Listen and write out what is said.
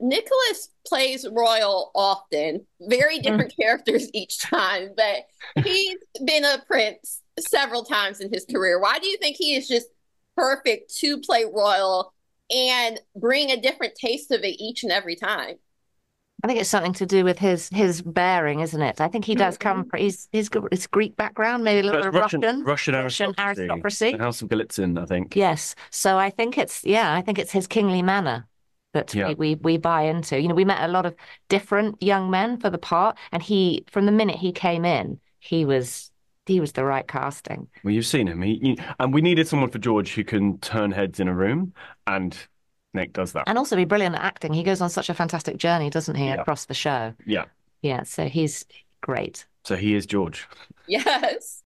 Nicholas plays Royal often, very Mm. different characters each time, but he's been a prince several times in his career. Why do you think he is just perfect to play Royal and bring a different taste of it each and every time? I think it's something to do with his his bearing, isn't it? I think he does come from he's he's his Greek background, maybe a little That's bit of Russian, Russian. Russian Russian aristocracy. aristocracy. The House of Galitzin, I think. Yes. So I think it's yeah, I think it's his kingly manner that Yeah. we, we we buy into. You know, we met a lot of different young men for the part, and he from the minute he came in, he was he was the right casting. Well, you've seen him. He, he- and we needed someone for George who can turn heads in a room, and Nick does that. And also be brilliant at acting. He goes on such a fantastic journey, doesn't he, Yeah. across the show? Yeah. Yeah, so he's great. So he is George. Yes.